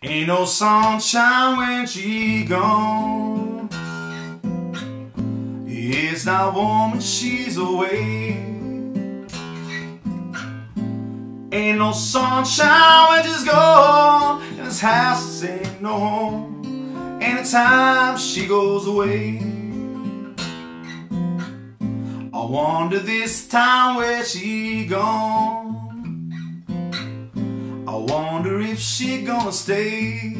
Ain't no sunshine when she gone. It's not warm when she's away. Ain't no sunshine when she's gone. And this house ain't no home. Anytime she goes away. I wonder this time where she gone. If she gonna stay.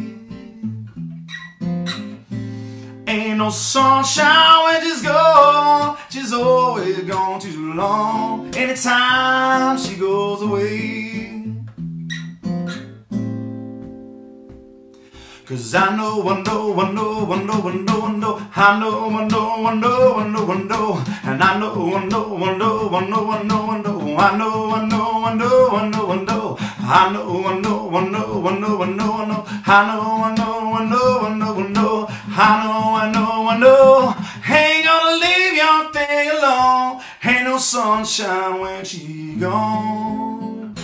Ain't no sunshine when she's gone. She's always gone too long. Anytime she goes away. Cause I know, I know, I know, I know, I know, I know, I know, I know, I know, I know, I know, and I know, I know, I know, I know, I know, I know, I know, I know, I know, I know, I know, I know, I know, I know, I know, I know, I know, I know, I know, I know, I know, I know, I know, I know, I know, ain't gonna leave your thing alone, ain't no sunshine when she gone.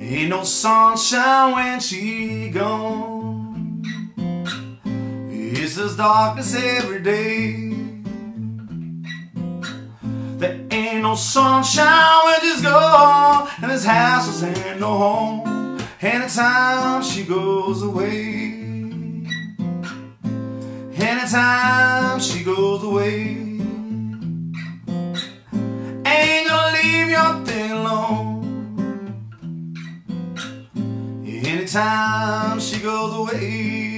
Ain't no sunshine when she gone. It's just darkness every day. There ain't no sunshine when she's gone, and this house ain't no home. Anytime she goes away, anytime she goes away, ain't gonna leave your thing alone. Anytime she goes away